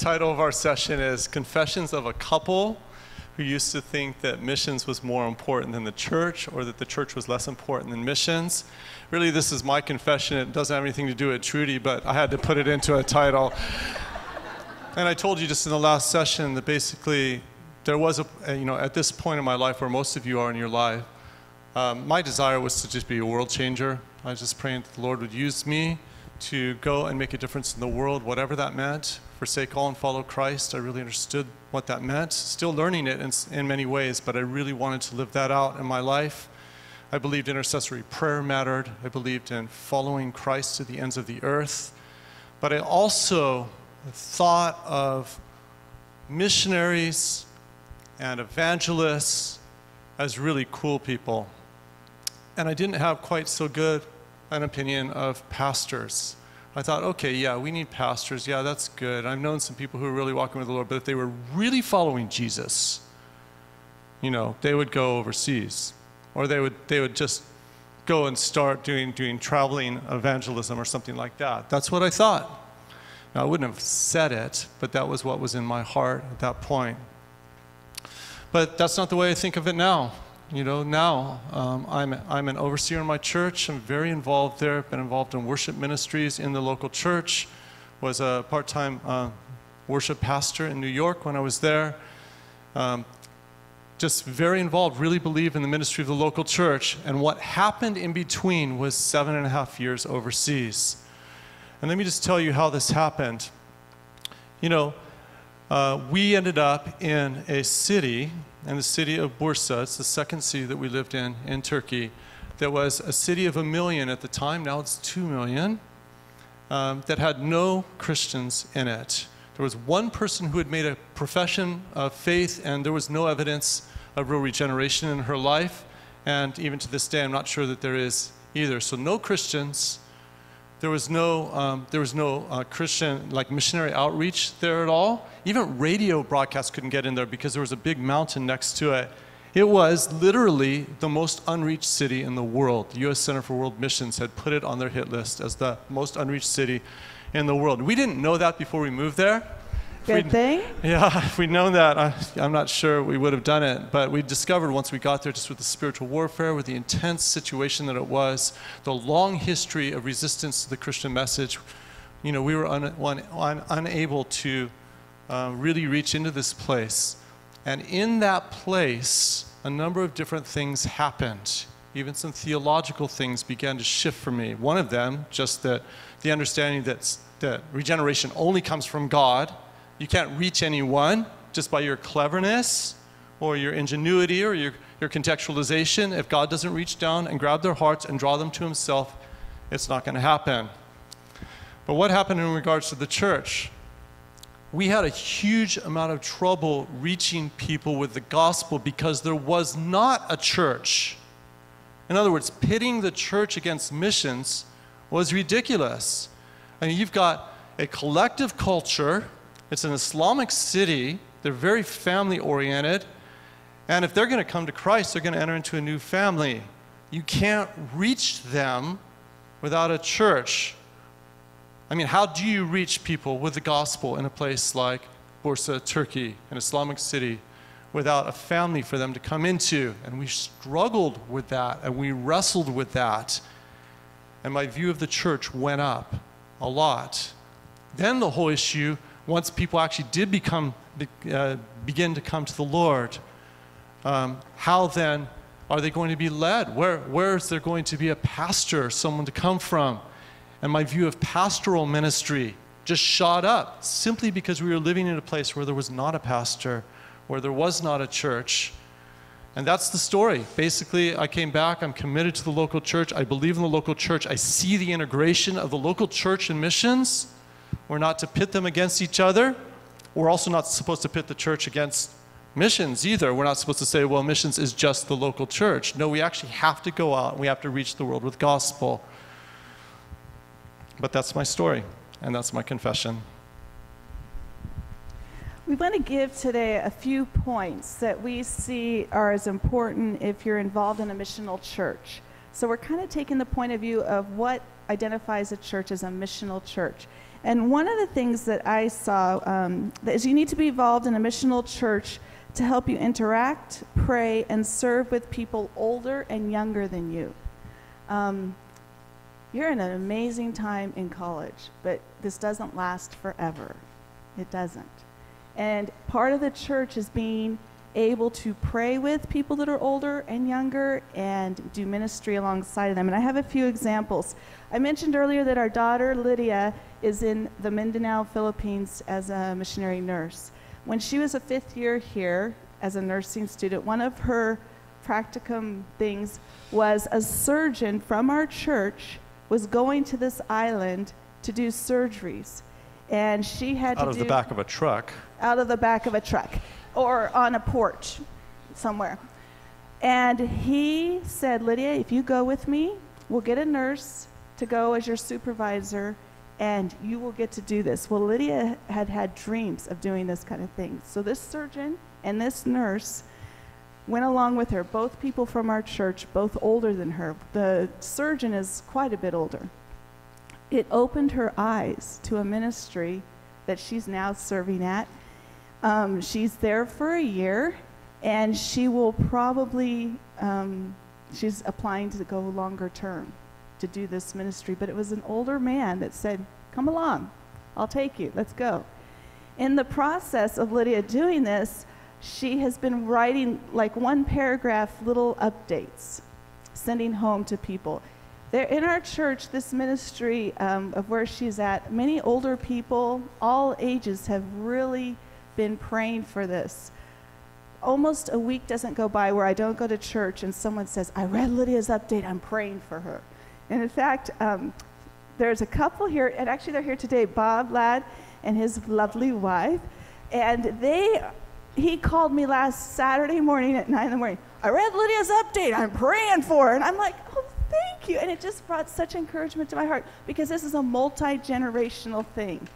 title of our session is Confessions of a Couple Who Used to Think That Missions Was More Important Than the Church or that the Church Was Less Important Than Missions. Really, this is my confession. It doesn't have anything to do with Trudi, but I had to put it into a title. and I told you just in the last session that basically there was a, you know, at this point in my life where most of you are in your life, um, my desire was to just be a world changer. I was just praying that the Lord would use me to go and make a difference in the world, whatever that meant. Forsake all and follow Christ. I really understood what that meant. Still learning it in, in many ways, but I really wanted to live that out in my life. I believed intercessory prayer mattered. I believed in following Christ to the ends of the earth. But I also thought of missionaries and evangelists as really cool people. And I didn't have quite so good an opinion of pastors. I thought, okay, yeah, we need pastors. Yeah, that's good. I've known some people who are really walking with the Lord, but if they were really following Jesus, you know, they would go overseas, or they would they would just go and start doing doing traveling evangelism or something like that. That's what I thought. Now I wouldn't have said it, but that was what was in my heart at that point. But that's not the way I think of it now you know, now um, I'm, I'm an overseer in my church. I'm very involved there. Been involved in worship ministries in the local church. Was a part-time uh, worship pastor in New York when I was there. Um, just very involved, really believe in the ministry of the local church. And what happened in between was seven and a half years overseas. And let me just tell you how this happened. You know, uh, we ended up in a city in the city of Bursa. It's the second city that we lived in in Turkey. That was a city of a million at the time, now it's two million, um, that had no Christians in it. There was one person who had made a profession of faith, and there was no evidence of real regeneration in her life. And even to this day, I'm not sure that there is either. So, no Christians. There was no, um, there was no uh, Christian, like missionary outreach there at all. Even radio broadcasts couldn't get in there because there was a big mountain next to it. It was literally the most unreached city in the world. The U.S. Center for World Missions had put it on their hit list as the most unreached city in the world. We didn't know that before we moved there. Good thing. Yeah, if we'd known that, I, am not sure we would have done it. But we discovered once we got there, just with the spiritual warfare, with the intense situation that it was, the long history of resistance to the Christian message, you know, we were un, un, un, unable to uh, really reach into this place. And in that place, a number of different things happened. Even some theological things began to shift for me. One of them, just that the understanding that, that regeneration only comes from God. You can't reach anyone just by your cleverness or your ingenuity or your, your contextualization. If God doesn't reach down and grab their hearts and draw them to Himself, it's not going to happen. But what happened in regards to the church? we had a huge amount of trouble reaching people with the gospel because there was not a church. In other words, pitting the church against missions was ridiculous. I mean, you've got a collective culture, it's an Islamic city, they're very family oriented, and if they're going to come to Christ, they're going to enter into a new family. You can't reach them without a church. I mean, how do you reach people with the gospel in a place like Bursa, Turkey, an Islamic city, without a family for them to come into? And we struggled with that and we wrestled with that. And my view of the church went up a lot. Then the whole issue, once people actually did become, uh, begin to come to the Lord, um, how then are they going to be led? Where, where is there going to be a pastor, someone to come from? and my view of pastoral ministry just shot up simply because we were living in a place where there was not a pastor, where there was not a church. And that's the story. Basically, I came back, I'm committed to the local church, I believe in the local church, I see the integration of the local church and missions. We're not to pit them against each other. We're also not supposed to pit the church against missions either. We're not supposed to say, well, missions is just the local church. No, we actually have to go out and we have to reach the world with gospel. But that's my story, and that's my confession. We want to give today a few points that we see are as important if you're involved in a missional church. So we're kind of taking the point of view of what identifies a church as a missional church. And one of the things that I saw um, is you need to be involved in a missional church to help you interact, pray, and serve with people older and younger than you. Um, you're in an amazing time in college, but this doesn't last forever. It doesn't. And part of the church is being able to pray with people that are older and younger and do ministry alongside of them. And I have a few examples. I mentioned earlier that our daughter Lydia is in the Mindanao, Philippines as a missionary nurse. When she was a fifth year here as a nursing student, one of her practicum things was a surgeon from our church was going to this island to do surgeries. And she had to. Out to of do the back of a truck. out of the back of a truck or on a porch somewhere. And he said, Lydia, if you go with me, we'll get a nurse to go as your supervisor and you will get to do this. Well, Lydia had had dreams of doing this kind of thing. So this surgeon and this nurse went along with her, both people from our church, both older than her. The surgeon is quite a bit older. It opened her eyes to a ministry that she's now serving at. Um, she's there for a year, and she will probably, um, she's applying to go longer term to do this ministry. But it was an older man that said, Come along, I'll take you, let's go. In the process of Lydia doing this, she has been writing like one paragraph little updates, sending home to people. There, in our church, this ministry um, of where she's at, many older people, all ages, have really been praying for this. Almost a week doesn't go by where I don't go to church and someone says, I read Lydia's update, I'm praying for her. And in fact, um, there's a couple here, and actually they're here today, Bob Ladd and his lovely wife. And they, he called me last Saturday morning at 9 in the morning. I read Lydia's update, I'm praying for her. And I'm like, oh, thank you. And it just brought such encouragement to my heart because this is a multi generational thing.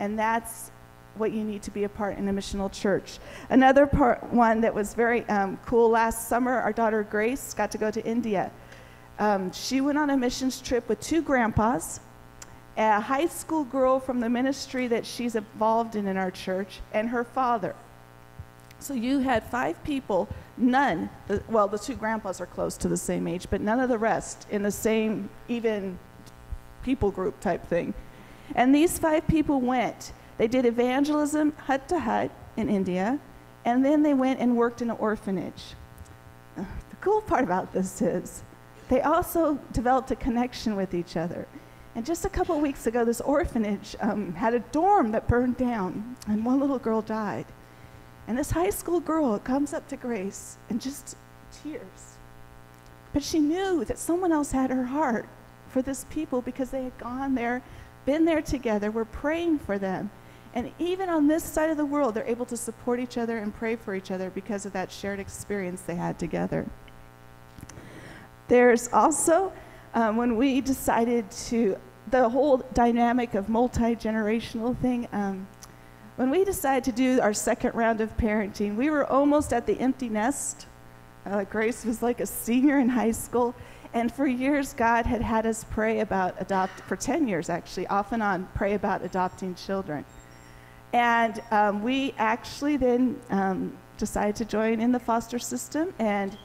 And that's what you need to be a part in a missional church. Another part, one that was very um, cool last summer, our daughter Grace got to go to India. Um, she went on a missions trip with two grandpas, a high school girl from the ministry that she's involved in in our church, and her father. So you had five people, none, the- well, the two grandpas are close to the same age, but none of the rest in the same, even people group type thing. And these five people went. They did evangelism hut to hut in India, and then they went and worked in an orphanage. The cool part about this is they also developed a connection with each other. And just a couple weeks ago, this orphanage um, had a dorm that burned down, and one little girl died. And this high school girl comes up to Grace and just tears. But she knew that someone else had her heart for this people because they had gone there, been there together, were praying for them. And even on this side of the world, they're able to support each other and pray for each other because of that shared experience they had together. There's also um, when we decided to, the whole dynamic of multi generational thing. Um, when we decided to do our second round of parenting, we were almost at the empty nest. Uh, Grace was like a senior in high school. And for years, God had had us pray about adopt, for 10 years actually, off and on, pray about adopting children. And um, we actually then um, decided to join in the foster system. And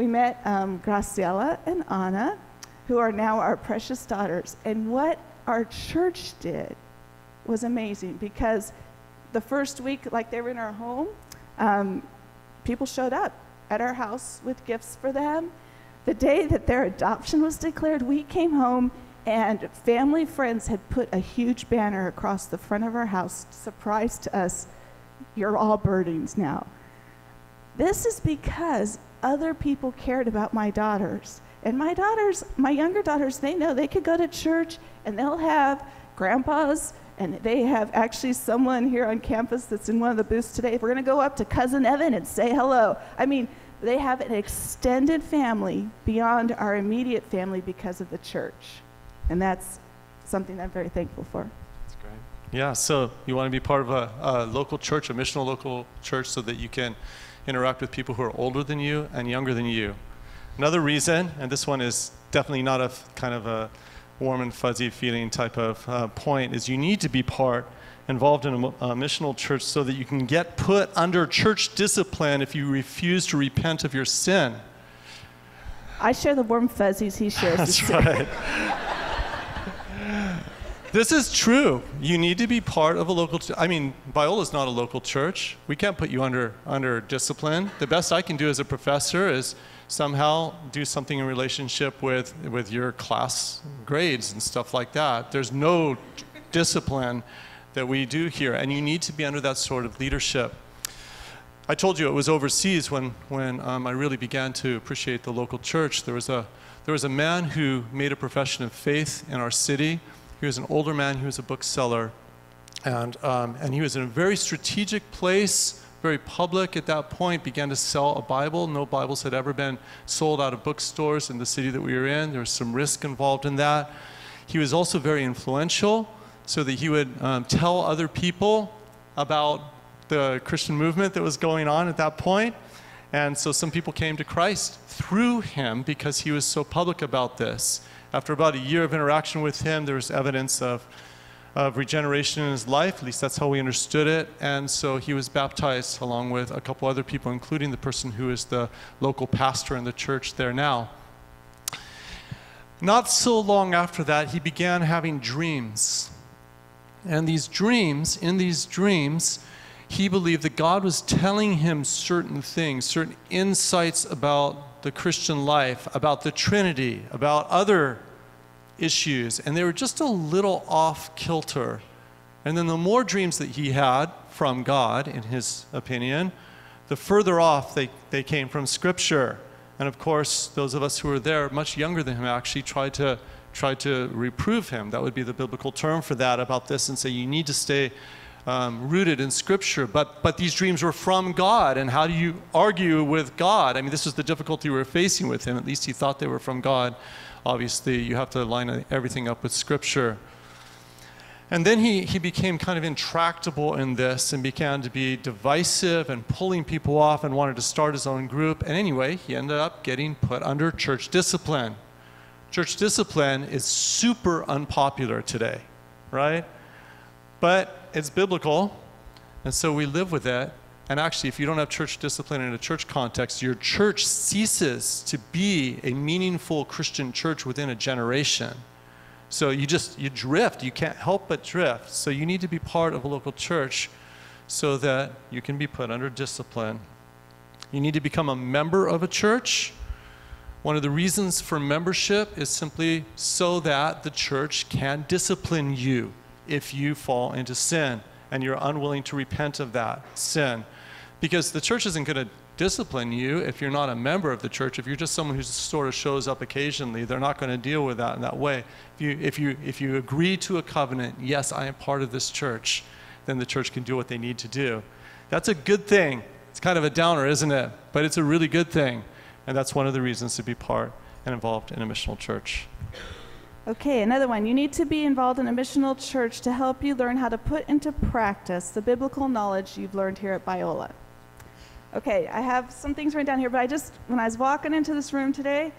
we met um, Graciela and Anna, who are now our precious daughters. And what our church did was amazing because the first week, like they were in our home, um, people showed up at our house with gifts for them. The day that their adoption was declared, we came home and family friends had put a huge banner across the front of our house, surprise to us, you're all Berdings now. This is because other people cared about my daughters. And my daughters, my younger daughters, they know they could go to church and they'll have grandpas and they have actually someone here on campus that's in one of the booths today. If we're going to go up to cousin Evan and say hello. I mean, they have an extended family beyond our immediate family because of the church. And that's something I'm very thankful for. That's great. Yeah, so you want to be part of a, a local church, a missional local church, so that you can interact with people who are older than you and younger than you. Another reason, and this one is definitely not a kind of a warm and fuzzy feeling type of uh, point is you need to be part involved in a, a, missional church so that you can get put under church discipline if you refuse to repent of your sin. I share the warm fuzzies he shares. That's right. this is true. You need to be part of a local. I mean, Biola's not a local church. We can't put you under under discipline. The best I can do as a professor is somehow do something in relationship with with your class grades and stuff like that. There's no discipline that we do here, and you need to be under that sort of leadership. I told you it was overseas when, when um, I really began to appreciate the local church. There was, a, there was a man who made a profession of faith in our city. He was an older man, he was a bookseller, and, um, and he was in a very strategic place, very public at that point, began to sell a Bible. No Bibles had ever been sold out of bookstores in the city that we were in. There was some risk involved in that. He was also very influential, so that he would um, tell other people about the Christian movement that was going on at that point. And so some people came to Christ through him because he was so public about this. After about a year of interaction with him, there was evidence of, of regeneration in his life. At least that's how we understood it. And so he was baptized along with a couple other people, including the person who is the local pastor in the church there now. Not so long after that, he began having dreams. And these dreams, in these dreams, he believed that God was telling him certain things, certain insights about the Christian life, about the Trinity, about other issues, and they were just a little off kilter. And then the more dreams that he had from God, in his opinion, the further off they, they came from Scripture. And of course, those of us who were there, much younger than him, actually tried to tried to reprove him. That would be the biblical term for that about this, and say you need to stay um, rooted in Scripture, but, but these dreams were from God. And how do you argue with God? I mean, this is the difficulty we are facing with him. At least he thought they were from God. Obviously, you have to line everything up with Scripture. And then he, he became kind of intractable in this and began to be divisive and pulling people off and wanted to start his own group. And anyway, he ended up getting put under church discipline. Church discipline is super unpopular today, right? But it's biblical, and so we live with it. And actually, if you don't have church discipline in a church context, your church ceases to be a meaningful Christian church within a generation. So you just, you drift. You can't help but drift. So you need to be part of a local church so that you can be put under discipline. You need to become a member of a church. One of the reasons for membership is simply so that the church can discipline you if you fall into sin and you're unwilling to repent of that sin. Because the church isn't going to discipline you if you're not a member of the church. If you're just someone who sort of shows up occasionally, they're not going to deal with that in that way. If you, if, you, if you agree to a covenant, yes, I am part of this church, then the church can do what they need to do. That's a good thing. It's kind of a downer, isn't it? But it's a really good thing. And that's one of the reasons to be part and involved in a missional church. Okay, another one. You need to be involved in a missional church to help you learn how to put into practice the biblical knowledge you've learned here at Biola. Okay, I have some things written down here, but I just, when I was walking into this room today,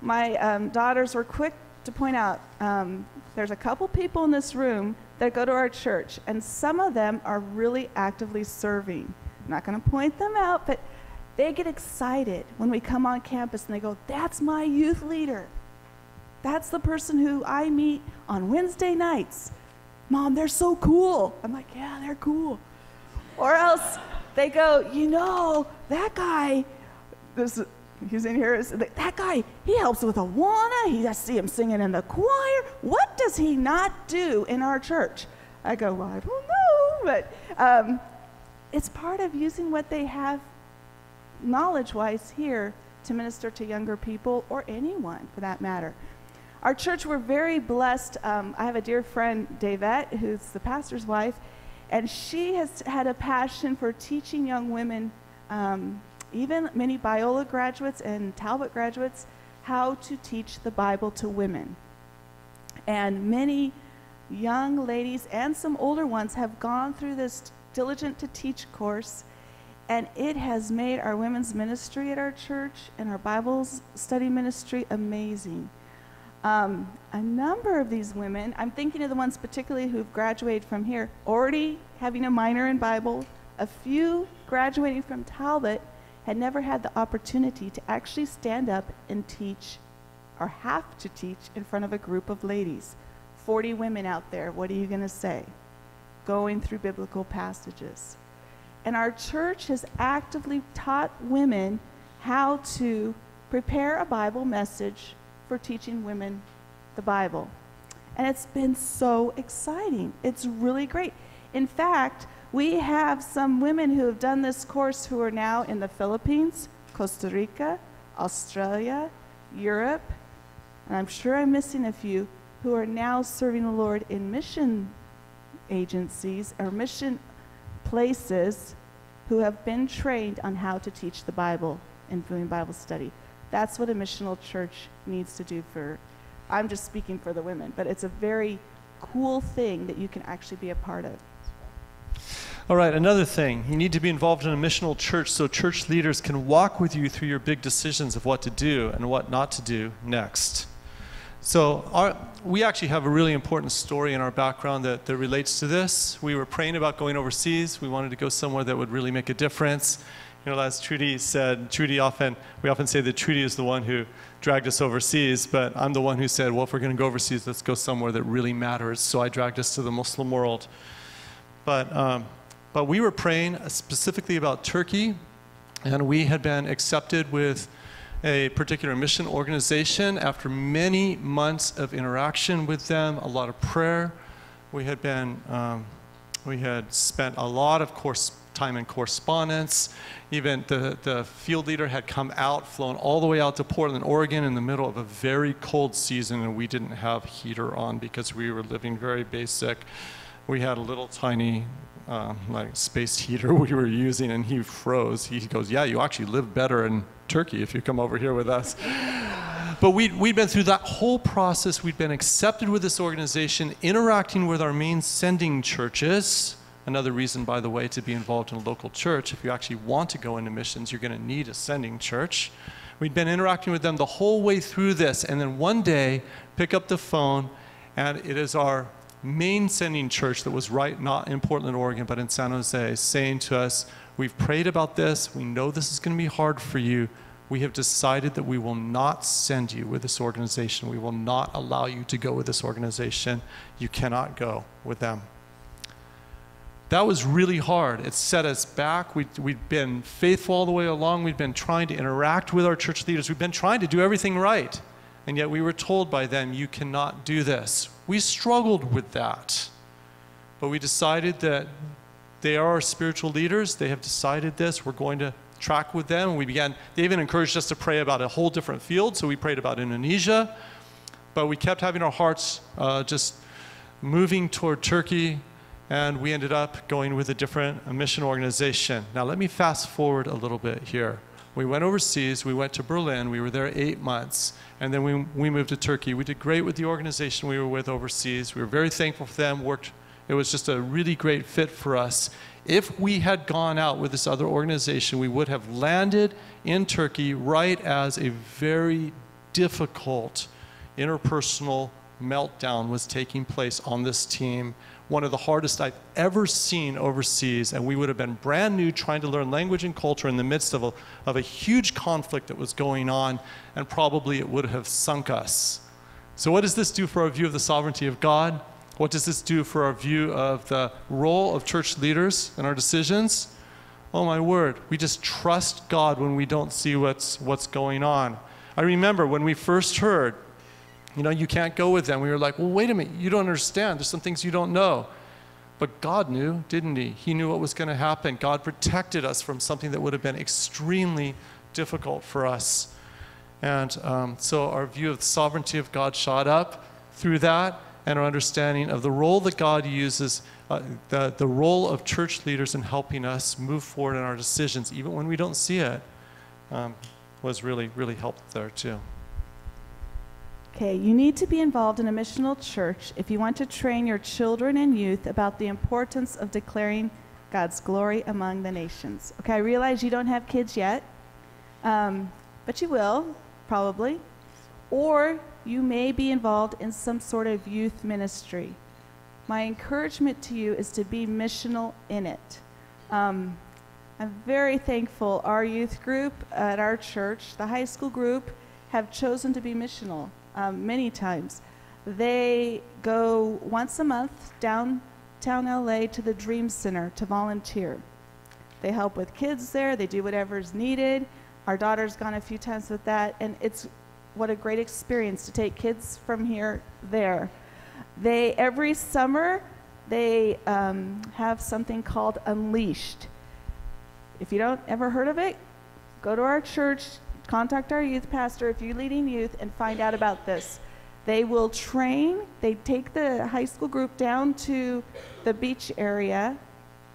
my um, daughters were quick to point out um, there's a couple people in this room that go to our church, and some of them are really actively serving. I'm not going to point them out, but they get excited when we come on campus and they go, That's my youth leader. That's the person who I meet on Wednesday nights. Mom, they're so cool. I'm like, yeah, they're cool. Or else they go, you know, that guy, this, he's in here, that guy, he helps with Awana. He, I see him singing in the choir. What does he not do in our church? I go, well, I don't know, but um, it's part of using what they have knowledge wise here to minister to younger people or anyone for that matter. Our church, we're very blessed. Um, I have a dear friend, Davette, who's the pastor's wife, and she has had a passion for teaching young women, um, even many Biola graduates and Talbot graduates, how to teach the Bible to women. And many young ladies and some older ones have gone through this diligent to teach course, and it has made our women's ministry at our church and our Bible study ministry amazing. Um, a number of these women, I'm thinking of the ones particularly who've graduated from here, already having a minor in Bible. A few graduating from Talbot had never had the opportunity to actually stand up and teach or have to teach in front of a group of ladies. 40 women out there, what are you going to say? Going through biblical passages. And our church has actively taught women how to prepare a Bible message for teaching women the Bible. And it's been so exciting. It's really great. In fact, we have some women who have done this course who are now in the Philippines, Costa Rica, Australia, Europe, and I'm sure I'm missing a few, who are now serving the Lord in mission agencies or mission places who have been trained on how to teach the Bible and doing Bible study. That's what a missional church needs to do for, I'm just speaking for the women, but it's a very cool thing that you can actually be a part of. All right, another thing. You need to be involved in a missional church so church leaders can walk with you through your big decisions of what to do and what not to do next. So, our, we actually have a really important story in our background that, that relates to this. We were praying about going overseas. We wanted to go somewhere that would really make a difference. You know, as Trudi said, Trudi often, we often say that Trudi is the one who dragged us overseas, but I'm the one who said, well, if we're going to go overseas, let's go somewhere that really matters. So I dragged us to the Muslim world. But, um, but we were praying specifically about Turkey, and we had been accepted with a particular mission organization. After many months of interaction with them, a lot of prayer, we had been, um, we had spent a lot of course time in correspondence. Even the, the field leader had come out, flown all the way out to Portland, Oregon, in the middle of a very cold season, and we didn't have heater on because we were living very basic. We had a little tiny uh, like space heater we were using, and he froze. He goes, "Yeah, you actually live better in Turkey if you come over here with us." But we'd, we'd been through that whole process. We'd been accepted with this organization, interacting with our main sending churches. Another reason, by the way, to be involved in a local church. If you actually want to go into missions, you're going to need a sending church. We'd been interacting with them the whole way through this, and then one day, pick up the phone, and it is our main sending church that was right not in Portland, Oregon, but in San Jose, saying to us, We've prayed about this. We know this is going to be hard for you. We have decided that we will not send you with this organization. We will not allow you to go with this organization. You cannot go with them. That was really hard. It set us back. we we'd been faithful all the way along. We'd been trying to interact with our church leaders. We've been trying to do everything right. And yet we were told by them, you cannot do this. We struggled with that. But we decided that they are our spiritual leaders. They have decided this. We're going to track with them. And we began, they even encouraged us to pray about a whole different field. So we prayed about Indonesia. But we kept having our hearts uh, just moving toward Turkey. And we ended up going with a different mission organization. Now, let me fast forward a little bit here. We went overseas, we went to Berlin, we were there eight months, and then we, we moved to Turkey. We did great with the organization we were with overseas. We were very thankful for them, worked, it was just a really great fit for us. If we had gone out with this other organization, we would have landed in Turkey right as a very difficult interpersonal meltdown was taking place on this team one of the hardest I've ever seen overseas, and we would have been brand new trying to learn language and culture in the midst of a, of a huge conflict that was going on, and probably it would have sunk us. So, what does this do for our view of the sovereignty of God? What does this do for our view of the role of church leaders in our decisions? Oh my word, we just trust God when we don't see what's, what's going on. I remember when we first heard you know, you can't go with them. We were like, well, wait a minute, you don't understand. There's some things you don't know. But God knew, didn't He? He knew what was going to happen. God protected us from something that would have been extremely difficult for us. And um, so our view of the sovereignty of God shot up through that, and our understanding of the role that God uses, uh, the, the role of church leaders in helping us move forward in our decisions, even when we don't see it, um, was really, really helped there too. Okay, you need to be involved in a missional church if you want to train your children and youth about the importance of declaring God's glory among the nations. Okay, I realize you don't have kids yet, um, but you will, probably. or you may be involved in some sort of youth ministry. My encouragement to you is to be missional in it. Um, I'm very thankful our youth group at our church, the high school group, have chosen to be missional um, many times. They go once a month downtown LA to the Dream Center to volunteer. They help with kids there, they do whatever's needed. Our daughter's gone a few times with that, and it's what a great experience to take kids from here there. They every summer they um, have something called Unleashed. If you don't ever heard of it, go to our church, contact our youth pastor if you're leading youth, and find out about this. They will train. They take the high school group down to the beach area,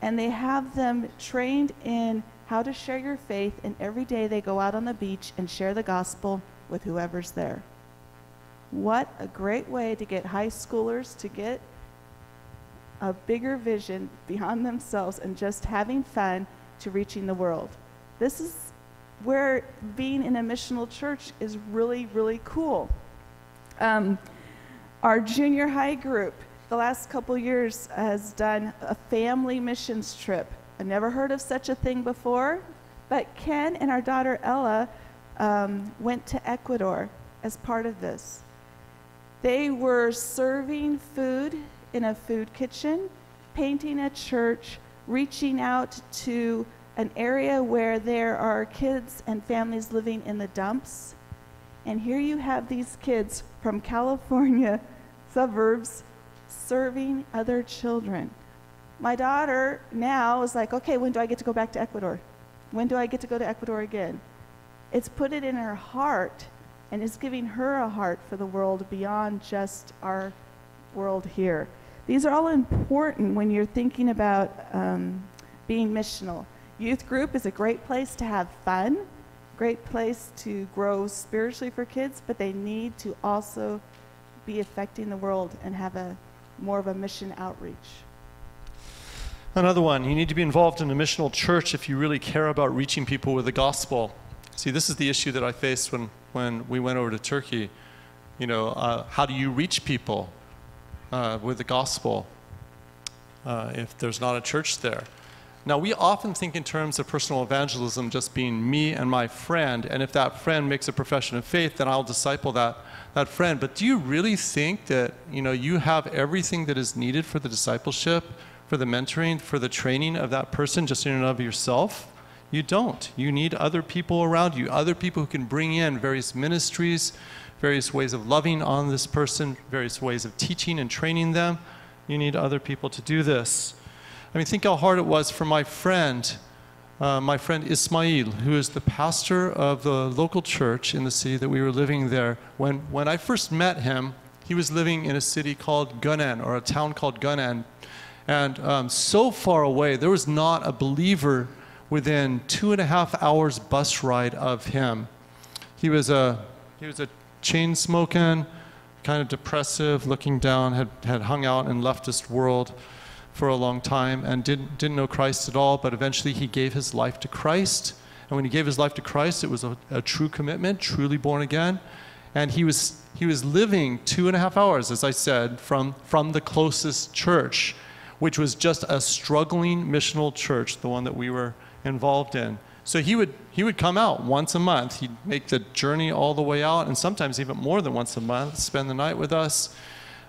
and they have them trained in how to share your faith. And every day they go out on the beach and share the gospel with whoever's there. What a great way to get high schoolers to get a bigger vision beyond themselves and just having fun to reaching the world. This is where being in a missional church is really, really cool. Um, our junior high group, the last couple years, has done a family missions trip. I never heard of such a thing before, but Ken and our daughter Ella um, went to Ecuador as part of this. They were serving food in a food kitchen, painting a church, reaching out to an area where there are kids and families living in the dumps. And here you have these kids from California suburbs serving other children. My daughter now is like, okay, when do I get to go back to Ecuador? When do I get to go to Ecuador again? It's put it in her heart and is giving her a heart for the world beyond just our world here. These are all important when you're thinking about um, being missional. Youth group is a great place to have fun, great place to grow spiritually for kids, but they need to also be affecting the world and have a more of a mission outreach. Another one, you need to be involved in a missional church if you really care about reaching people with the gospel. See, this is the issue that I faced when, when we went over to Turkey. You know, uh, how do you reach people uh, with the gospel uh, if there's not a church there? Now, we often think in terms of personal evangelism just being me and my friend, and if that friend makes a profession of faith, then I'll disciple that, that friend. But do you really think that, you know, you have everything that is needed for the discipleship, for the mentoring, for the training of that person just in and of yourself? You don't. You need other people around you, other people who can bring in various ministries, various ways of loving on this person, various ways of teaching and training them. You need other people to do this. I mean, think how hard it was for my friend, uh, my friend Ismail, who is the pastor of the local church in the city that we were living there. When, when I first met him, he was living in a city called Gönen, or a town called Gönen. And um, so far away, there was not a believer within two and a half hours bus ride of him. He was a, he was a chain smoking, kind of depressive, looking down, had, had hung out in leftist world for a long time and didn't, didn't know Christ at all, but eventually he gave his life to Christ. And when he gave his life to Christ, it was a, a true commitment, truly born again. And he was, he was living two and a half hours, as I said, from, from the closest church, which was just a struggling missional church, the one that we were involved in. So he would, he would come out once a month. He'd make the journey all the way out, and sometimes even more than once a month, spend the night with us,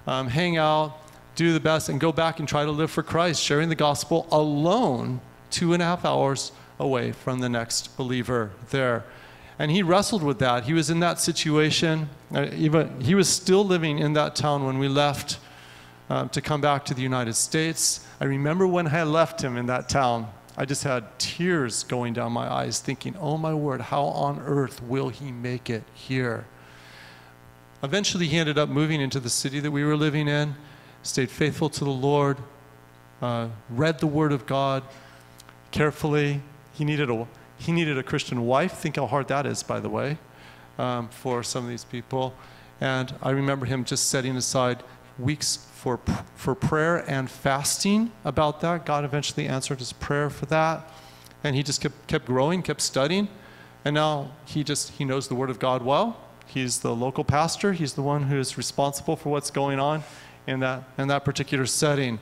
um, hang out, do the best, and go back and try to live for Christ, sharing the gospel alone, two and a half hours away from the next believer there. And he wrestled with that. He was in that situation. Uh, even, he was still living in that town when we left uh, to come back to the United States. I remember when I left him in that town. I just had tears going down my eyes, thinking, oh my word, how on earth will he make it here? Eventually, he ended up moving into the city that we were living in, stayed faithful to the Lord, uh, read the Word of God carefully. He needed, a, he needed a Christian wife. Think how hard that is, by the way, um, for some of these people. And I remember him just setting aside weeks for, for prayer and fasting about that. God eventually answered his prayer for that. And he just kept, kept growing, kept studying. And now he just, he knows the Word of God well. He's the local pastor. He's the one who is responsible for what's going on in that, in that particular setting.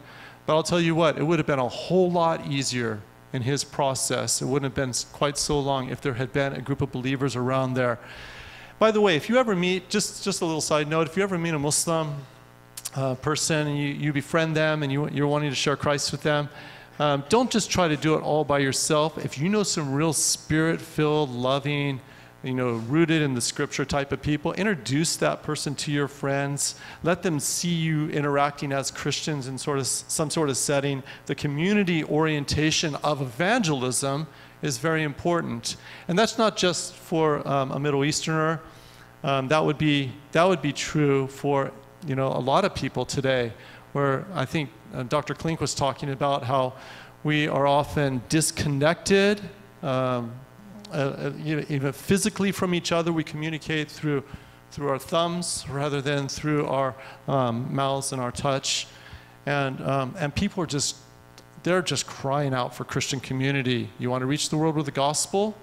But I'll tell you what, it would have been a whole lot easier in his process. It wouldn't have been quite so long if there had been a group of believers around there. By the way, if you ever meet, just, just a little side note, if you ever meet a Muslim uh, person and you, you befriend them and you, you're wanting to share Christ with them, um, don't just try to do it all by yourself. If you know some real spirit filled, loving, you know, rooted in the scripture type of people, introduce that person to your friends. Let them see you interacting as Christians in sort of some sort of setting. The community orientation of evangelism is very important. And that's not just for um, a Middle Easterner. Um, that, would be, that would be true for, you know, a lot of people today, where I think uh, Dr. Klink was talking about how we are often disconnected um, uh, uh, even physically from each other. We communicate through, through our thumbs rather than through our um, mouths and our touch. And, um, and people are just, they're just crying out for Christian community. You want to reach the world with the gospel?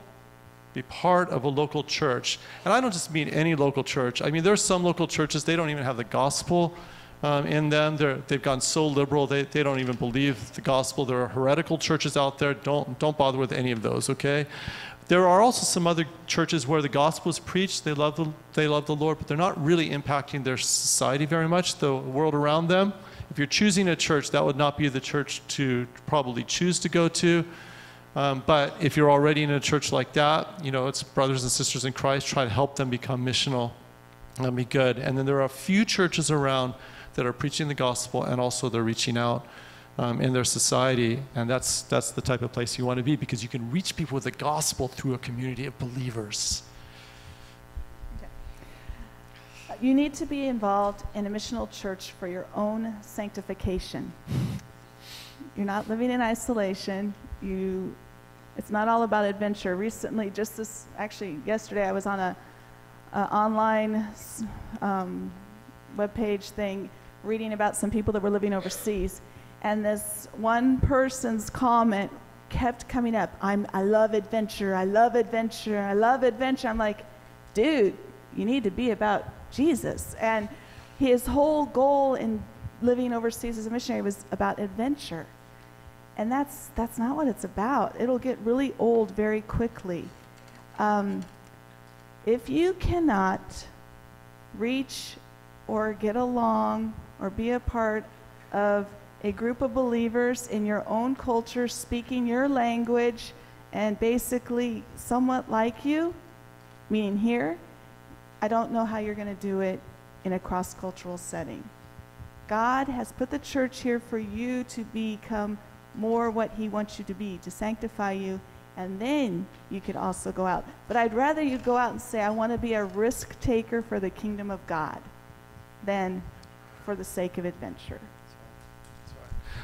Be part of a local church. And I don't just mean any local church. I mean, there are some local churches, they don't even have the gospel um, in them. they have gone so liberal, they, they don't even believe the gospel. There are heretical churches out there. Don't, don't bother with any of those, okay? There are also some other churches where the gospel is preached, they love the, they love the Lord, but they're not really impacting their society very much, the world around them. If you're choosing a church, that would not be the church to probably choose to go to. Um, but if you're already in a church like that, you know, it's brothers and sisters in Christ, try to help them become missional. That'd be good. And then there are a few churches around that are preaching the gospel and also they're reaching out um, in their society. And that's, that's the type of place you want to be because you can reach people with the gospel through a community of believers. You need to be involved in a missional church for your own sanctification. You're not living in isolation. You, it's not all about adventure. Recently, just this, actually, yesterday, I was on a, a online um, web page thing reading about some people that were living overseas, and this one person's comment kept coming up I'm, I love adventure, I love adventure, I love adventure. I'm like, dude, you need to be about Jesus. And his whole goal in living overseas as a missionary was about adventure. And that's, that's not what it's about. It'll get really old very quickly. Um, if you cannot reach or get along or be a part of a group of believers in your own culture speaking your language and basically somewhat like you, meaning here, I don't know how you're going to do it in a cross cultural setting. God has put the church here for you to become more what He wants you to be, to sanctify you, and then you could also go out. But I'd rather you go out and say, I want to be a risk taker for the kingdom of God than for the sake of adventure.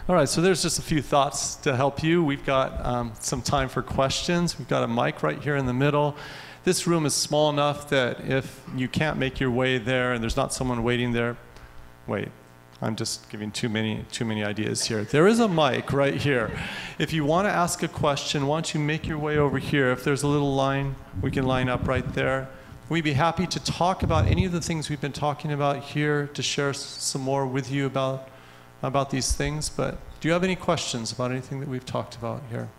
All right, so there's just a few thoughts to help you. We've got um, some time for questions. We've got a mic right here in the middle. This room is small enough that if you can't make your way there and there's not someone waiting there, wait. I'm just giving too many too many ideas here. There is a mic right here. If you want to ask a question, why don't you make your way over here? If there's a little line, we can line up right there. We'd be happy to talk about any of the things we've been talking about here, to share some more with you about about these things, but do you have any questions about anything that we've talked about here?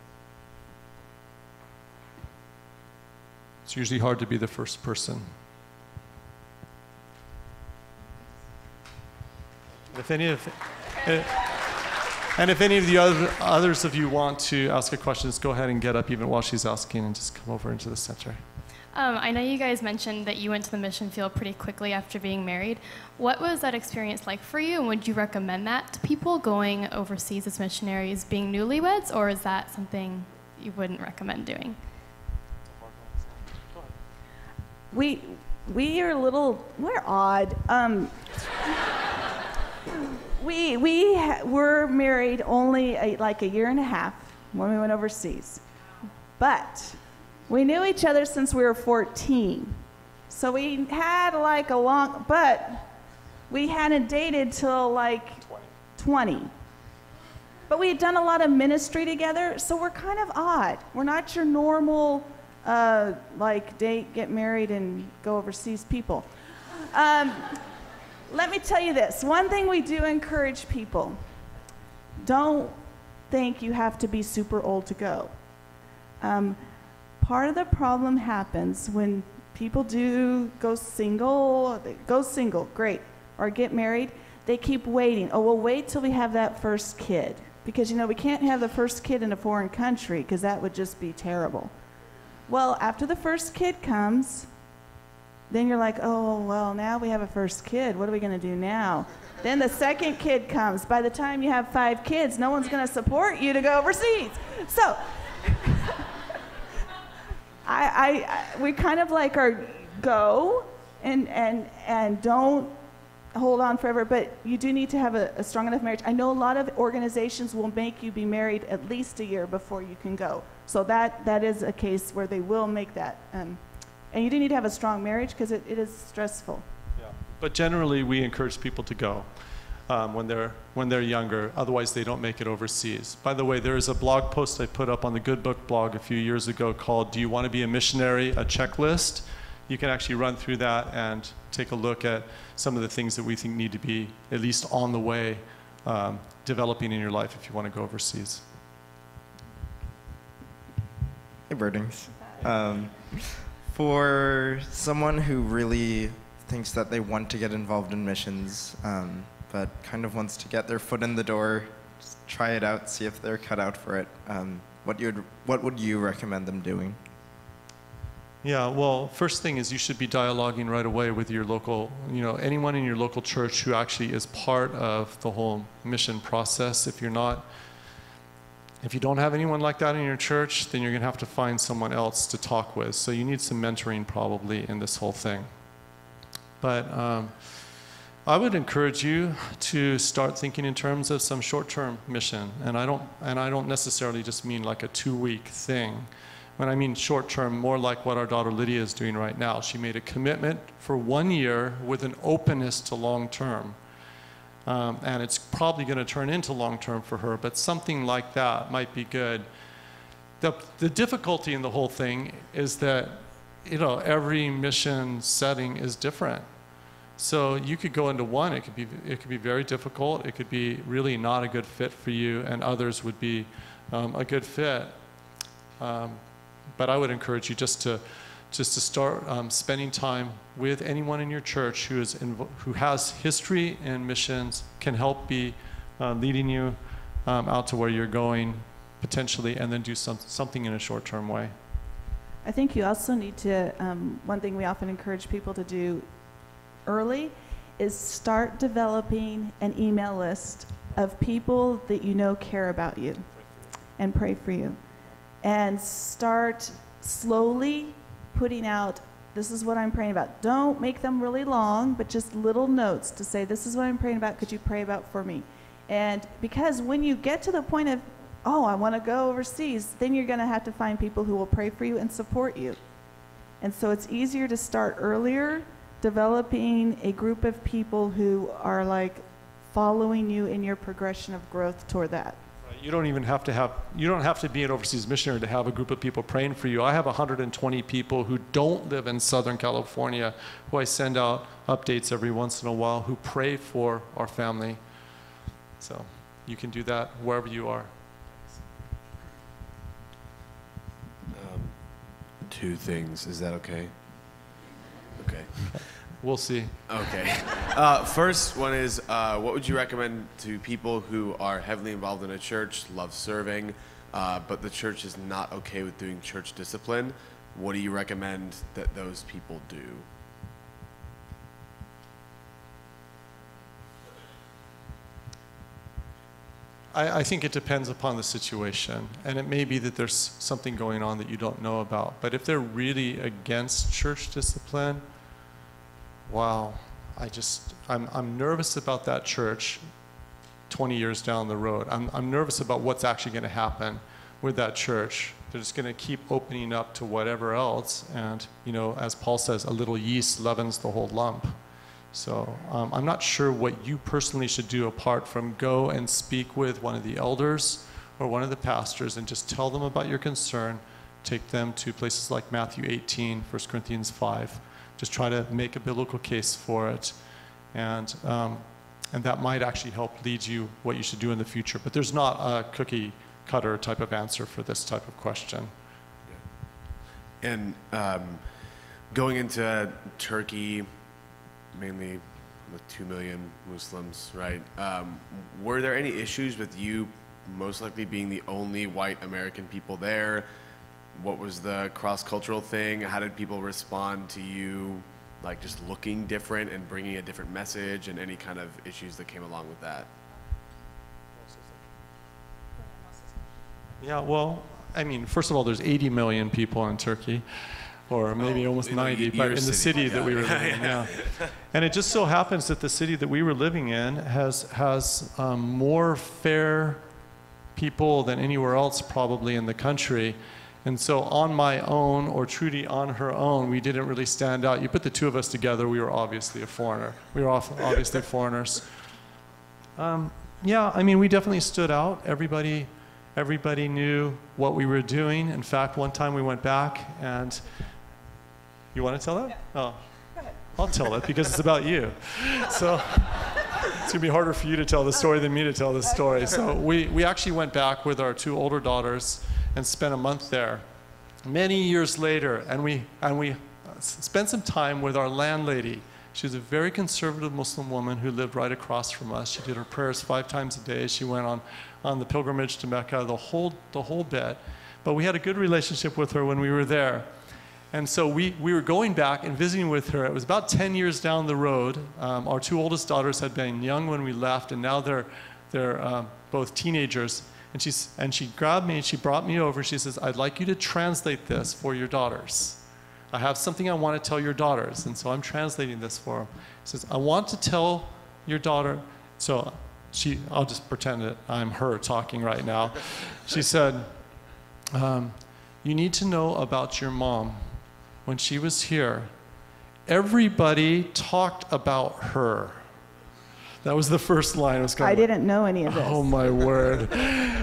It's usually hard to be the first person. If any of, and if any of the other, others of you want to ask a question, just go ahead and get up even while she's asking and just come over into the center. Um, I know you guys mentioned that you went to the mission field pretty quickly after being married. What was that experience like for you, and would you recommend that to people going overseas as missionaries, being newlyweds, or is that something you wouldn't recommend doing? We we are a little we're odd. Um, we we were married only a, like a year and a half when we went overseas, but we knew each other since we were 14. So we had like a long, but we hadn't dated till like 20. But we had done a lot of ministry together, so we're kind of odd. We're not your normal uh, like date, get married, and go overseas people. Um, let me tell you this one thing we do encourage people don't think you have to be super old to go. Um, part of the problem happens when people do go single, go single, great, or get married, they keep waiting. Oh, we'll wait till we have that first kid. Because, you know, we can't have the first kid in a foreign country because that would just be terrible. Well, after the first kid comes, then you're like, oh, well, now we have a first kid. What are we going to do now? Then the second kid comes. By the time you have five kids, no one's going to support you to go overseas. So, I, I, I, we kind of like our go and, and, and don't hold on forever, but you do need to have a, a strong enough marriage. I know a lot of organizations will make you be married at least a year before you can go. So that, that is a case where they will make that. Um, and you do need to have a strong marriage because it, it is stressful. Yeah. But generally, we encourage people to go um, when, they're, when they're younger. Otherwise, they don't make it overseas. By the way, there is a blog post I put up on the Good Book blog a few years ago called Do You Want to Be a Missionary? A Checklist. You can actually run through that and take a look at some of the things that we think need to be at least on the way um, developing in your life if you want to go overseas. Hey, Berdings. Um, for someone who really thinks that they want to get involved in missions, um, but kind of wants to get their foot in the door, try it out, see if they're cut out for it, um, what, you'd, what would you recommend them doing? Yeah, well, first thing is you should be dialoguing right away with your local, you know, anyone in your local church who actually is part of the whole mission process. If you're not, if you don't have anyone like that in your church, then you're going to have to find someone else to talk with. So you need some mentoring probably in this whole thing. But um, I would encourage you to start thinking in terms of some short-term mission, and I don't, and I don't necessarily just mean like a two-week thing. When I mean short term, more like what our daughter Lydia is doing right now. She made a commitment for one year with an openness to long term. Um, and it's probably going to turn into long term for her, but something like that might be good. The, the difficulty in the whole thing is that you know every mission setting is different. So you could go into one, it could be it could be very difficult, it could be really not a good fit for you, and others would be um, a good fit. Um, but I would encourage you just to just to start um, spending time with anyone in your church who is who has history and missions, can help be uh, leading you um, out to where you're going potentially, and then do some, something in a short-term way. I think you also need to. Um, one thing we often encourage people to do early is start developing an email list of people that you know care about you and pray for you and start slowly putting out this is what I'm praying about. Don't make them really long, but just little notes to say, This is what I'm praying about. Could you pray about for me? And because when you get to the point of, Oh, I want to go overseas, then you're going to have to find people who will pray for you and support you. And so it's easier to start earlier, developing a group of people who are like following you in your progression of growth toward that. You don't even have to have, you don't have to be an overseas missionary to have a group of people praying for you. I have 120 people who don't live in Southern California who I send out updates every once in a while who pray for our family. So you can do that wherever you are. Um, two things. Is that okay? Okay. We'll see. Okay. Uh, first one is uh, what would you recommend to people who are heavily involved in a church, love serving, uh, but the church is not okay with doing church discipline? What do you recommend that those people do? I, I, think it depends upon the situation. And it may be that there's something going on that you don't know about. But if they're really against church discipline, wow, I just, I'm, I'm nervous about that church 20 years down the road. I'm, I'm nervous about what's actually going to happen with that church. They're just going to keep opening up to whatever else. And, you know, as Paul says, a little yeast leavens the whole lump. So um, I'm not sure what you personally should do apart from go and speak with one of the elders or one of the pastors and just tell them about your concern. take them to places like Matthew 18, 1 Corinthians 5. Just try to make a biblical case for it. And, um, and that might actually help lead you what you should do in the future. But there's not a cookie cutter type of answer for this type of question. And um, going into Turkey, mainly with 2 million Muslims, right? Um, were there any issues with you most likely being the only white American people there? What was the cross cultural thing? How did people respond to you, like just looking different and bringing a different message, and any kind of issues that came along with that? Yeah, well, I mean, first of all, there's 80 million people in Turkey, or maybe Oh, almost 90, your but in the city. city that we were living in, yeah. And it just so happens that the city that we were living in has, has um, more fair people than anywhere else probably in the country. And so on my own, or Trudi on her own, we didn't really stand out. You put the two of us together, we were obviously a foreigner. We were obviously foreigners. Um, yeah, I mean, we definitely stood out. Everybody, everybody knew what we were doing. In fact, one time we went back and you want to tell that? Oh, I'll tell it because it's about you. So it's gonna be harder for you to tell the story than me to tell the story. So we, we actually went back with our two older daughters and spent a month there. Many years later, and we and we uh, spent some time with our landlady. She was a very conservative Muslim woman who lived right across from us. She did her prayers five times a day. She went on, on the pilgrimage to Mecca, the whole the whole bit. But we had a good relationship with her when we were there. And so we, we were going back and visiting with her. It was about 10 years down the road. Um, our two oldest daughters had been young when we left, and now they're, they're um, both teenagers. And, she's, and she grabbed me and she brought me over. She says, I'd like you to translate this for your daughters. I have something I want to tell your daughters. And so I'm translating this for them. She says, I want to tell your daughter. So she, I'll just pretend that I'm her talking right now. She said, um, You need to know about your mom when she was here, everybody talked about her. That was the first line. It was kind I of like, didn't know any of this. Oh my word.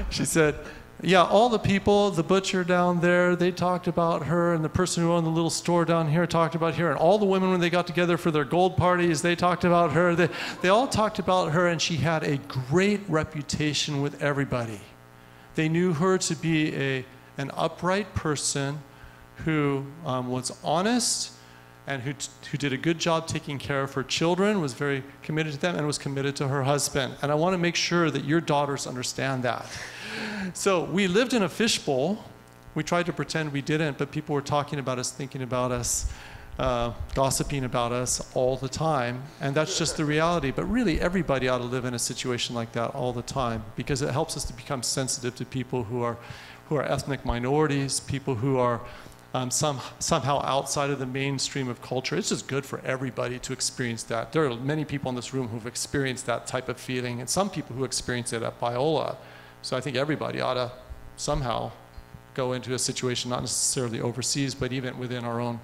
she said, Yeah, all the people, the butcher down there, they talked about her, and the person who owned the little store down here talked about her, and all the women, when they got together for their gold parties, they talked about her. They, they all talked about her, and she had a great reputation with everybody. They knew her to be a, an upright person who um, was honest and who, who did a good job taking care of her children, was very committed to them, and was committed to her husband. And I want to make sure that your daughters understand that. So we lived in a fishbowl. We tried to pretend we didn't, but people were talking about us, thinking about us, uh, gossiping about us all the time. And that's just the reality. But really, everybody ought to live in a situation like that all the time because it helps us to become sensitive to people who are, who are ethnic minorities, people who are um, some, somehow outside of the mainstream of culture. It's just good for everybody to experience that. There are many people in this room who've experienced that type of feeling, and some people who experience it at Biola. So I think everybody ought to somehow go into a situation, not necessarily overseas, but even within our own,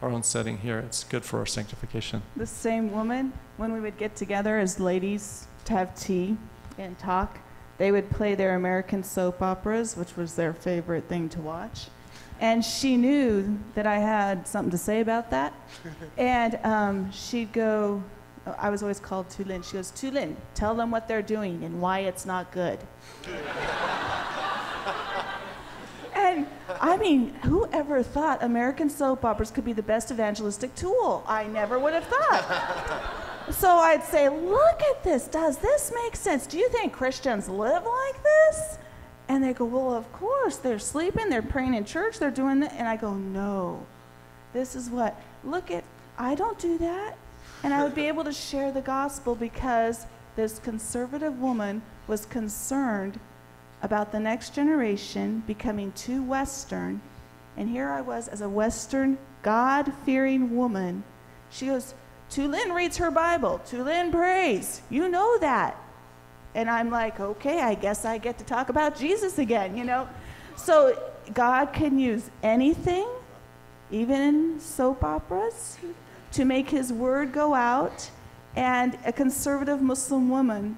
our own setting here. It's good for our sanctification. The same woman, when we would get together as ladies to have tea and talk, they would play their American soap operas, which was their favorite thing to watch. And she knew that I had something to say about that. and um, she'd go, I was always called Tulin. She goes, Tulin, tell them what they're doing and why it's not good. And I mean, who ever thought American soap operas could be the best evangelistic tool? I never would have thought. so I'd say, look at this. Does this make sense? Do you think Christians live like this? And they go, well, of course. They're sleeping, they're praying in church, they're doing that. And I go, no. This is what, look at, I don't do that. And I would be able to share the gospel because this conservative woman was concerned about the next generation becoming too Western. And here I was as a Western, God fearing woman. She goes, Tulin reads her Bible. Tulin prays. You know that. And I'm like, okay, I guess I get to talk about Jesus again, you know? So God can use anything, even soap operas, to make his word go out. And a conservative Muslim woman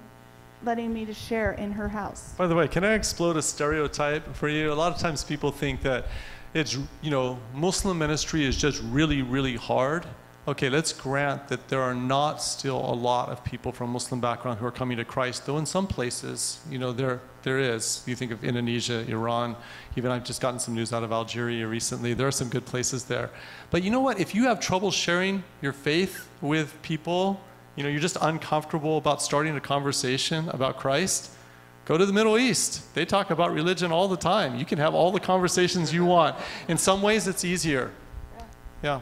letting me to share in her house. By the way, can I explode a stereotype for you? A lot of times people think that it's, you know, Muslim ministry is just really, really hard. Okay, let's grant that there are not still a lot of people from Muslim background who are coming to Christ, though in some places, you know, there, there is. You think of Indonesia, Iran, even I've just gotten some news out of Algeria recently. There are some good places there. But you know what? If you have trouble sharing your faith with people, you know, you're just uncomfortable about starting a conversation about Christ, Go to the Middle East. They talk about religion all the time. You can have all the conversations you want. In some ways, it's easier. Yeah.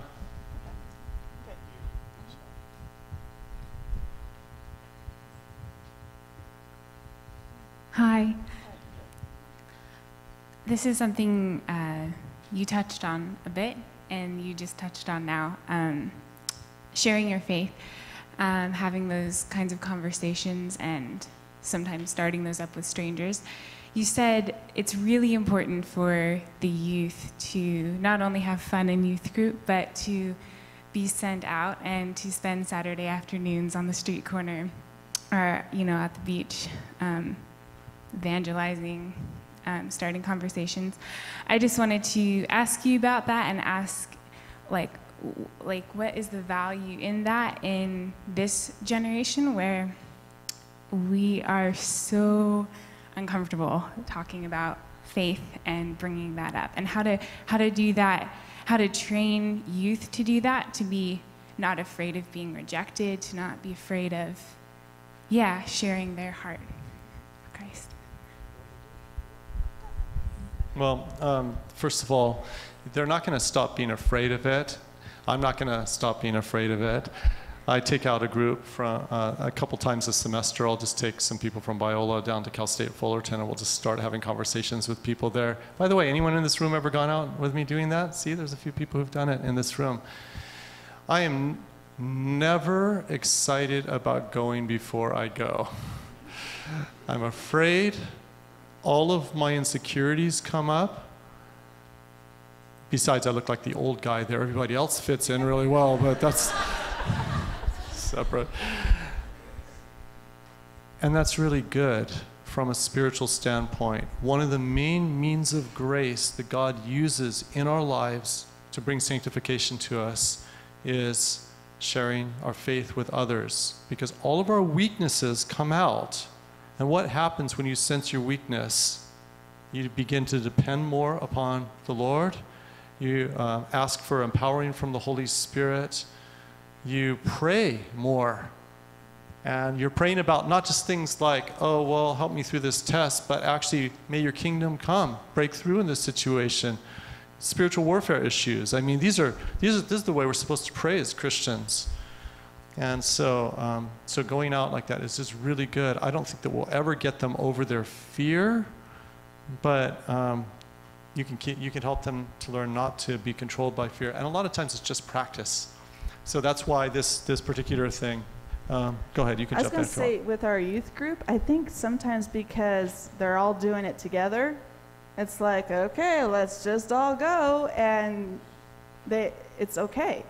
This is something uh, you touched on a bit, and you just touched on now um, sharing your faith, um, having those kinds of conversations, and sometimes starting those up with strangers. You said it's really important for the youth to not only have fun in youth group, but to be sent out and to spend Saturday afternoons on the street corner or, you know, at the beach. Um, evangelizing, um, starting conversations. I just wanted to ask you about that and ask, like, like what is the value in that in this generation where we are so uncomfortable talking about faith and bringing that up, and how to how to do that, how to train youth to do that, to be not afraid of being rejected, to not be afraid of, yeah, sharing their heart. for Christ. Well, um, first of all, they're not going to stop being afraid of it. I'm not going to stop being afraid of it. I take out a group from uh, a couple times a semester. I'll just take some people from Biola down to Cal State Fullerton, and we'll just start having conversations with people there. By the way, anyone in this room ever gone out with me doing that? See, there's a few people who've done it in this room. I am never excited about going before I go. I'm afraid all of my insecurities come up. Besides, I look like the old guy there. Everybody else fits in really well, but that's separate. And that's really good from a spiritual standpoint. One of the main means of grace that God uses in our lives to bring sanctification to us is sharing our faith with others because all of our weaknesses come out. And what happens when you sense your weakness? You begin to depend more upon the Lord. You uh, ask for empowering from the Holy Spirit. You pray more. And you're praying about not just things like, oh, well, help me through this test, but actually, may your kingdom come, break through in this situation. Spiritual warfare issues. I mean, these are, these are, this is the way we're supposed to pray as Christians. And so, um, so going out like that is just really good. I don't think that we'll ever get them over their fear, but um, you can keep, you can help them to learn not to be controlled by fear. And a lot of times it's just practice. So that's why this this particular thing. Um, go ahead, you can I was going to if you want. say with our youth group, I think sometimes because they're all doing it together, it's like, okay, let's just all go, and they, it's okay.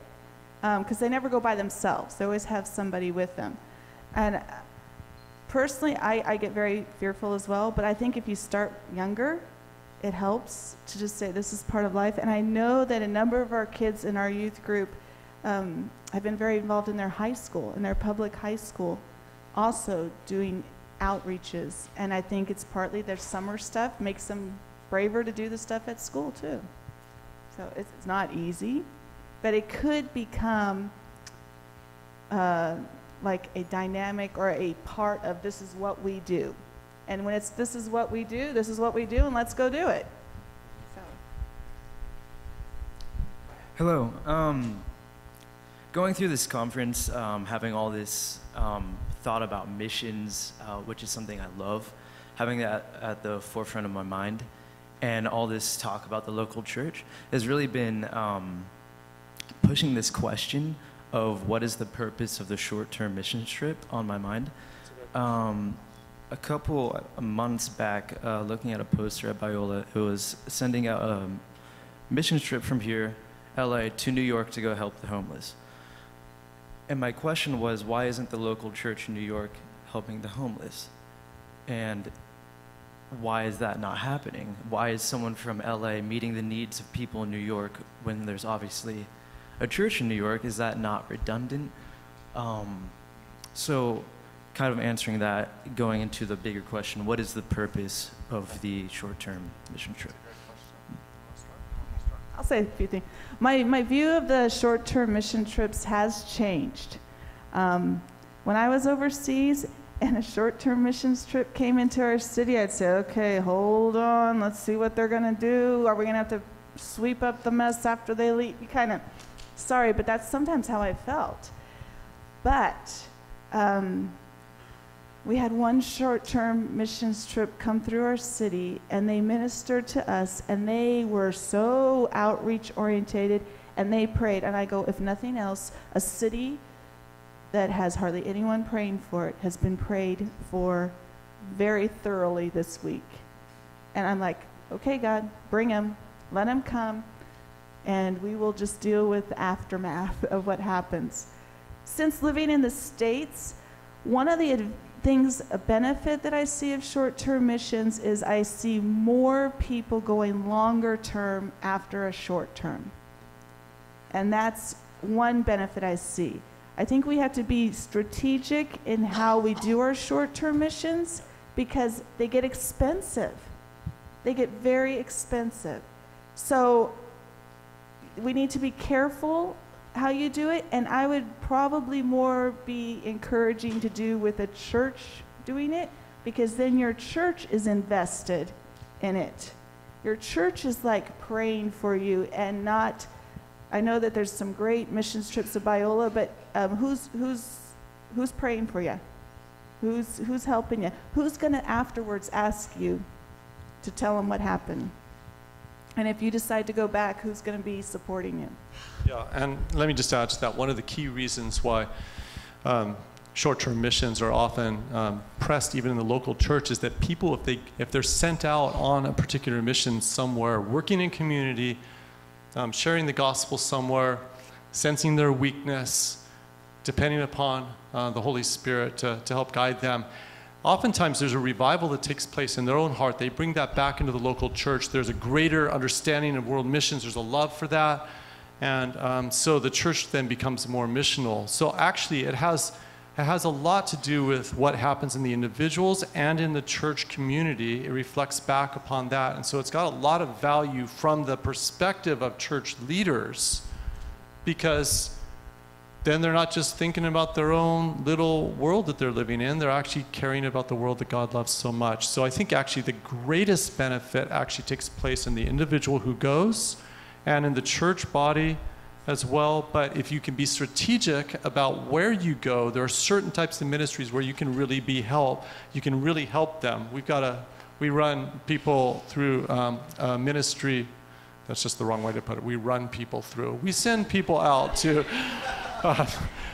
Because they never go by themselves, they always have somebody with them. And personally, I, I get very fearful as well, but I think if you start younger, it helps to just say this is part of life. And I know that a number of our kids in our youth group um, have been very involved in their high school, in their public high school, also doing outreaches. And I think it's partly their summer stuff makes them braver to do the stuff at school too. So it's, it's not easy, but it could become uh, like a dynamic or a part of this is what we do. And when it's this is what we do, this is what we do, and let's go do it. So. Hello. Um, going through this conference, um, having all this um, thought about missions, uh, which is something I love, having that at the forefront of my mind, and all this talk about the local church has really been um, pushing this question of what is the purpose of the short-term mission trip on my mind. Um, a couple months back, uh, looking at a poster at Biola, it was sending out a mission trip from here, LA, to New York to go help the homeless. And my question was, why isn't the local church in New York helping the homeless? And why is that not happening? Why is someone from LA meeting the needs of people in New York when there's obviously a church in New York? Is that not redundant? Um, so, kind of answering that, going into the bigger question what is the purpose of the short term mission trip? I'll say a few things. My, my view of the short term mission trips has changed. Um, when I was overseas and a short term missions trip came into our city, I'd say, okay, hold on, let's see what they're going to do. Are we going to have to sweep up the mess after they leave? You kind of, sorry, but that's sometimes how I felt. But um, we had one short term missions trip come through our city, and they ministered to us, and they were so outreach orientated, and they prayed. And I go, if nothing else, a city that has hardly anyone praying for it has been prayed for very thoroughly this week. And I'm like, okay, God, bring him, let him come, and we will just deal with the aftermath of what happens. Since living in the States, one of the things, a benefit that I see of short term missions is I see more people going longer term after a short term. And that's one benefit I see. I think we have to be strategic in how we do our short term missions because they get expensive. They get very expensive. So we need to be careful how you do it, and I would probably more be encouraging to do with a church doing it because then your church is invested in it. Your church is like praying for you and not. I know that there's some great missions trips to Biola, but um, who's who's who's praying for you? Who's who's helping you? Who's going to afterwards ask you to tell them what happened? And if you decide to go back, who's going to be supporting you? Yeah, and let me just add to that. One of the key reasons why um, short-term missions are often um, pressed, even in the local church, is that people, if they if they're sent out on a particular mission somewhere, working in community, um, sharing the gospel somewhere, sensing their weakness, depending upon uh, the Holy Spirit to, to help guide them. Oftentimes, there's a revival that takes place in their own heart. They bring that back into the local church. There's a greater understanding of world missions. There's a love for that. And um, so the church then becomes more missional. So actually, it has, it has a lot to do with what happens in the individuals and in the church community. It reflects back upon that. And so it's got a lot of value from the perspective of church leaders because then they're not just thinking about their own little world that they're living in, they're actually caring about the world that God loves so much. So I think actually the greatest benefit actually takes place in the individual who goes and in the church body as well. But if you can be strategic about where you go, there are certain types of ministries where you can really be help. You can really help them. We've got a, we run people through um, a ministry. That's just the wrong way to put it. We run people through. We send people out to uh,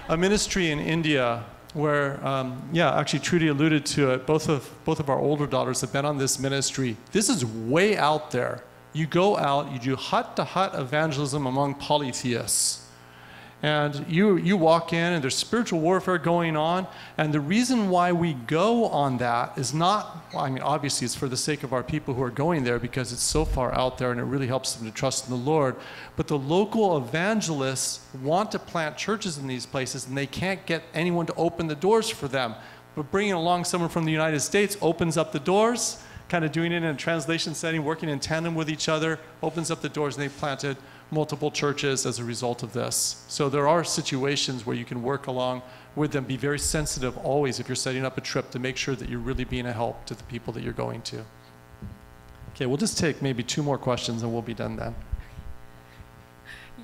a ministry in India where, um, yeah, actually Trudi alluded to it. Both of both of our older daughters have been on this ministry. This is way out there. You go out, you do hut to hut evangelism among polytheists. And you, you walk in, and there's spiritual warfare going on. And the reason why we go on that is not, I mean, obviously, it's for the sake of our people who are going there because it's so far out there and it really helps them to trust in the Lord. But the local evangelists want to plant churches in these places, and they can't get anyone to open the doors for them. But bringing along someone from the United States opens up the doors, kind of doing it in a translation setting, working in tandem with each other, opens up the doors, and they've planted multiple churches as a result of this. So there are situations where you can work along with them. Be very sensitive always if you're setting up a trip to make sure that you're really being a help to the people that you're going to. Okay, we'll just take maybe two more questions and we'll be done then.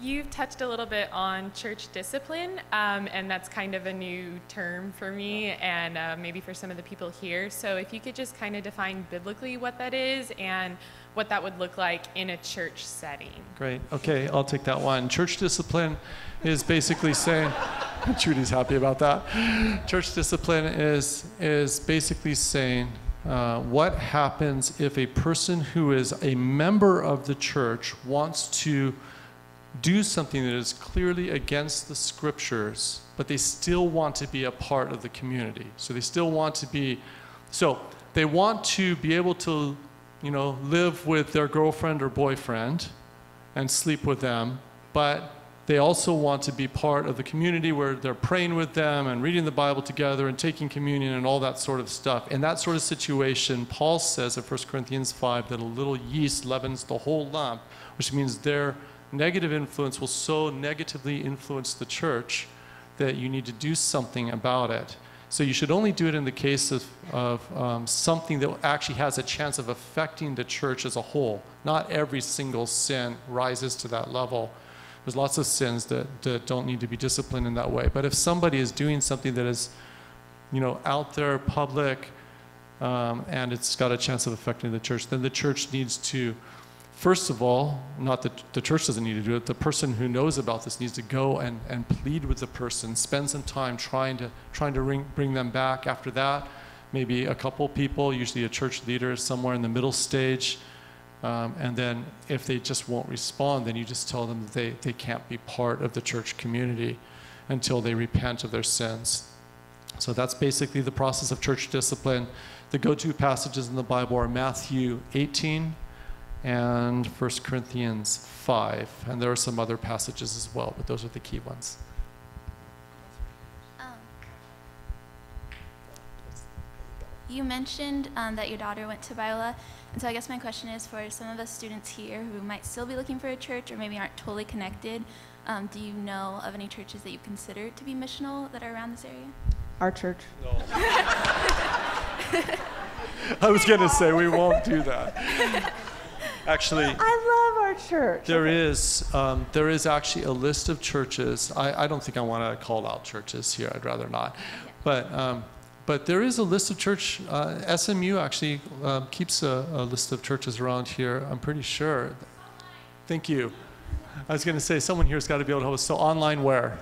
You've touched a little bit on church discipline, um, and that's kind of a new term for me and uh, maybe for some of the people here. So, if you could just kind of define biblically what that is and what that would look like in a church setting. Great. Okay, I'll take that one. Church discipline is basically saying, Trudi's happy about that. Church discipline is, is basically saying, uh, what happens if a person who is a member of the church wants to do something that is clearly against the scriptures, but they still want to be a part of the community. So they still want to be. So they want to be able to, you know, live with their girlfriend or boyfriend and sleep with them, but they also want to be part of the community where they're praying with them and reading the Bible together and taking communion and all that sort of stuff. In that sort of situation, Paul says in 1 Corinthians 5 that a little yeast leavens the whole lump, which means their negative influence will so negatively influence the church that you need to do something about it. So you should only do it in the case of, of um, something that actually has a chance of affecting the church as a whole. Not every single sin rises to that level. There's lots of sins that, that don't need to be disciplined in that way. But if somebody is doing something that is, you know, out there, public, um, and it's got a chance of affecting the church, then the church needs to First of all, not that the church doesn't need to do it, the person who knows about this needs to go and, and plead with the person, spend some time trying to, trying to ring, bring them back. After that, maybe a couple people, usually a church leader somewhere in the middle stage. Um, and then if they just won't respond, then you just tell them that they, they can't be part of the church community until they repent of their sins. So that's basically the process of church discipline. The go to passages in the Bible are Matthew 18, and 1 Corinthians 5. And there are some other passages as well, but those are the key ones. Um, you mentioned um, that your daughter went to Biola, and so I guess my question is for some of the students here who might still be looking for a church or maybe aren't totally connected, um, do you know of any churches that you consider to be missional that are around this area? Our church. No. I was going to say we won't do that. Actually, I love our church. There is, um, there is actually a list of churches. I, I don't think I want to call out churches here. I'd rather not. But, um, but there is a list of church. Uh, SMU actually uh, keeps a, a, list of churches around here. I'm pretty sure. Thank you. I was going to say someone here's got to be able to help us. So online where?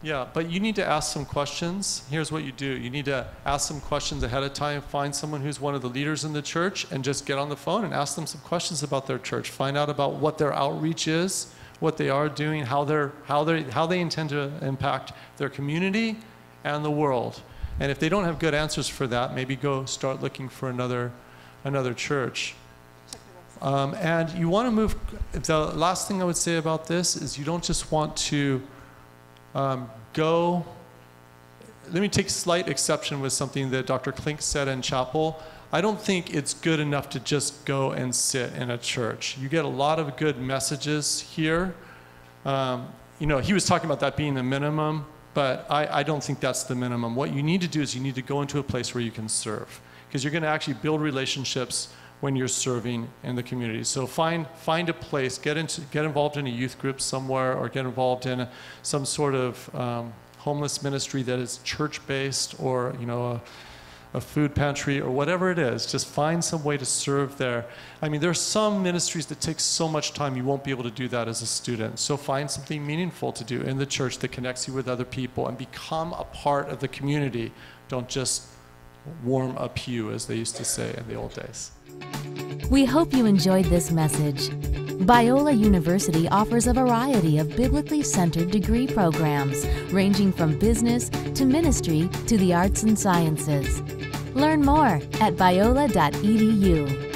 Yeah, but you need to ask some questions. Here's what you do you need to ask some questions ahead of time, find someone who's one of the leaders in the church, and just get on the phone and ask them some questions about their church. Find out about what their outreach is, what they are doing, how, they're, how, they how they intend to impact their community and the world. And if they don't have good answers for that, maybe go start looking for another, another church. Um, and you want to move, the last thing I would say about this is you don't just want to um, go. Let me take slight exception with something that Dr. Klink said in chapel. I don't think it's good enough to just go and sit in a church. You get a lot of good messages here. Um, you know, he was talking about that being the minimum, but I, I don't think that's the minimum. What you need to do is you need to go into a place where you can serve, because you're going to actually build relationships when you're serving in the community. So find find a place, get into get involved in a youth group somewhere, or get involved in a, some sort of um, homeless ministry that is church based, or you know. A, a food pantry or whatever it is, just find some way to serve there. I mean, there are some ministries that take so much time you won't be able to do that as a student. So find something meaningful to do in the church that connects you with other people and become a part of the community. Don't just warm up you, as they used to say in the old days. We hope you enjoyed this message. Biola University offers a variety of biblically centered degree programs, ranging from business to ministry to the arts and sciences. Learn more at biola.edu.